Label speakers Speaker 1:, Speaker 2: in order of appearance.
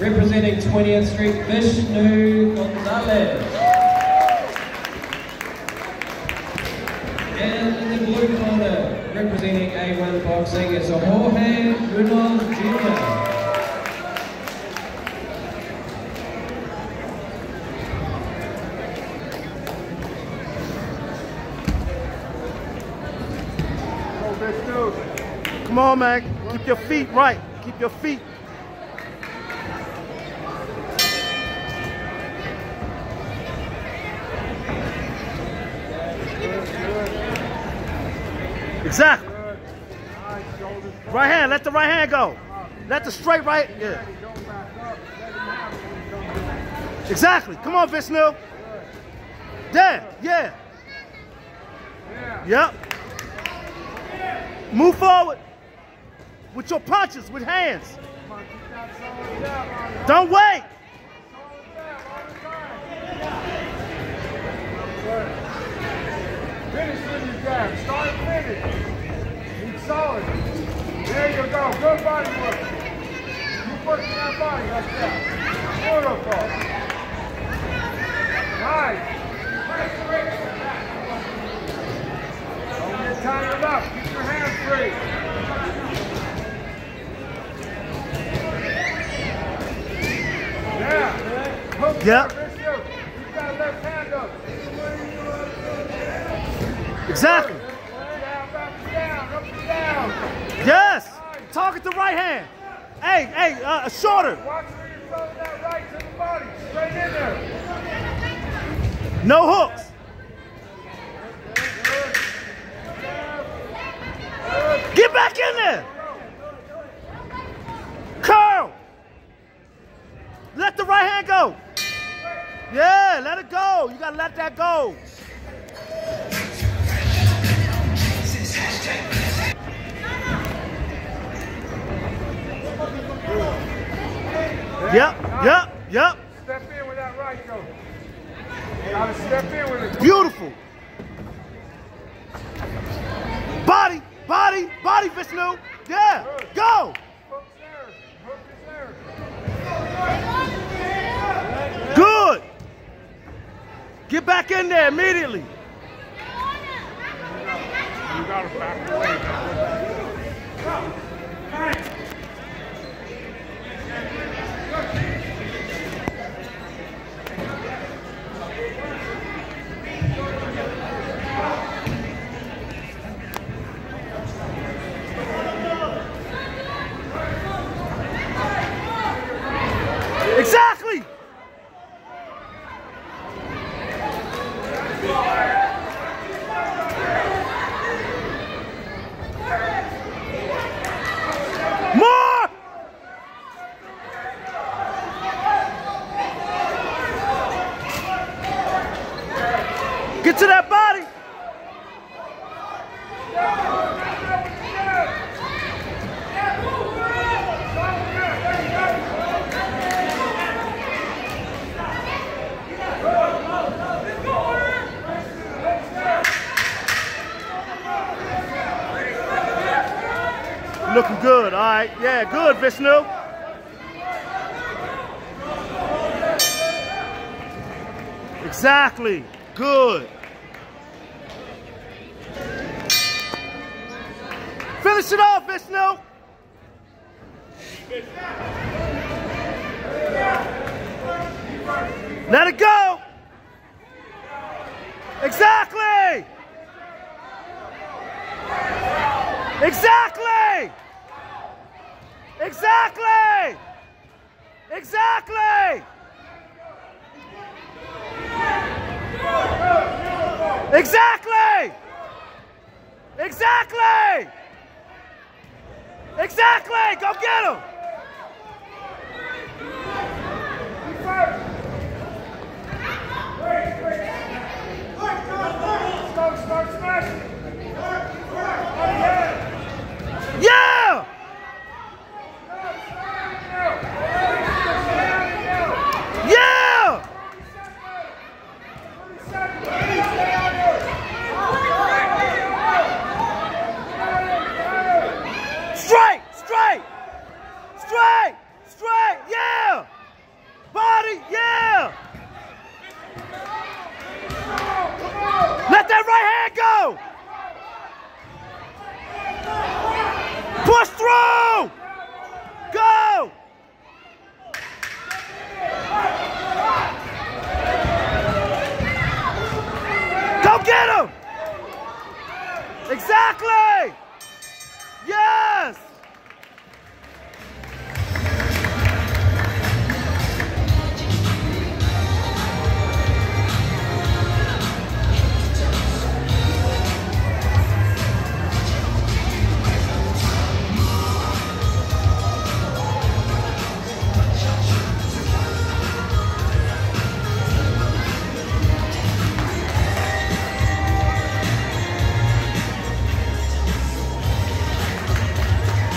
Speaker 1: representing 20th Street, Vishnu Gonzales. And in the blue corner, representing A1 Boxing, is Jorge Munoz Jr.
Speaker 2: Come on, man. Keep your feet right. Keep your feet. Exactly. Right hand. Let the right hand go. Let the straight right. Yeah. Exactly. Come on, Vishnu. There. Yeah. Yep. Move forward with your punches, with hands. Don't wait.
Speaker 3: Grab. Start finish. Keep solid. There you go. Good body work. Keep working that body. That's that. Beautiful. Nice. Don't get tired up. Keep your hands free. Yeah.
Speaker 2: Yep. Exactly. Yes. Target the right hand. Hey, hey, uh, shorter.
Speaker 3: To in there.
Speaker 2: No hooks. Get back in there. Curl. Let the right hand go. Yeah, let it go. You gotta let that go. Yep, yep, yep.
Speaker 3: Step in with that right, go. Gotta step in with it.
Speaker 2: Beautiful. Body, body, body, Vishnu. Yeah, go.
Speaker 3: Hook there.
Speaker 2: Good. Get back in there immediately. To that body. Looking good, all right. Yeah, good, Vishnu. Exactly. Good. Finish it off, Vishnu. Let it go. Exactly. Exactly. Exactly. Exactly. Exactly. Exactly. Exactly. Go get him. Exactly!